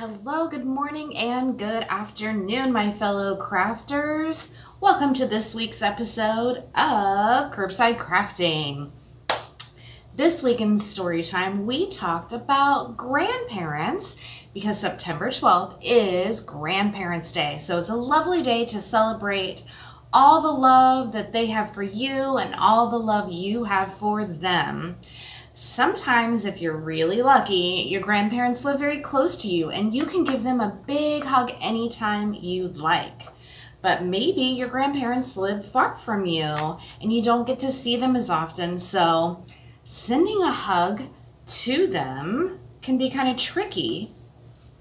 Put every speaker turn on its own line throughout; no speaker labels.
Hello, good morning, and good afternoon, my fellow crafters. Welcome to this week's episode of Curbside Crafting. This week in story time, we talked about grandparents because September 12th is Grandparents' Day. So it's a lovely day to celebrate all the love that they have for you and all the love you have for them. Sometimes, if you're really lucky, your grandparents live very close to you and you can give them a big hug anytime you'd like. But maybe your grandparents live far from you and you don't get to see them as often, so sending a hug to them can be kind of tricky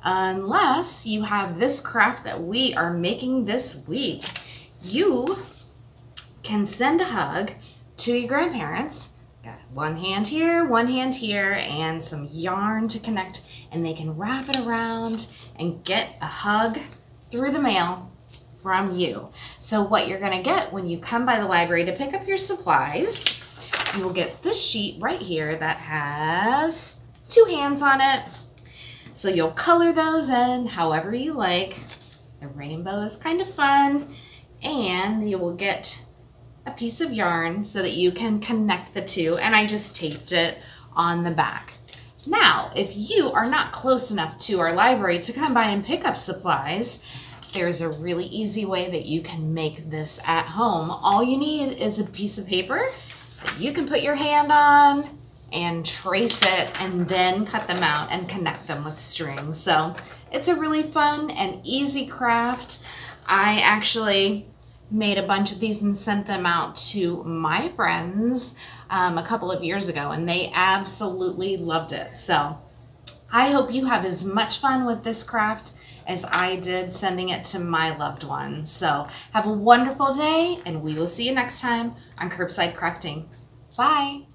unless you have this craft that we are making this week. You can send a hug to your grandparents Got one hand here, one hand here, and some yarn to connect, and they can wrap it around and get a hug through the mail from you. So what you're gonna get when you come by the library to pick up your supplies, you will get this sheet right here that has two hands on it. So you'll color those in however you like. The rainbow is kind of fun. And you will get a piece of yarn so that you can connect the two and I just taped it on the back. Now, if you are not close enough to our library to come by and pick up supplies, there's a really easy way that you can make this at home. All you need is a piece of paper that you can put your hand on and trace it and then cut them out and connect them with string. So it's a really fun and easy craft. I actually made a bunch of these and sent them out to my friends um, a couple of years ago, and they absolutely loved it. So I hope you have as much fun with this craft as I did sending it to my loved ones. So have a wonderful day, and we will see you next time on Curbside Crafting. Bye.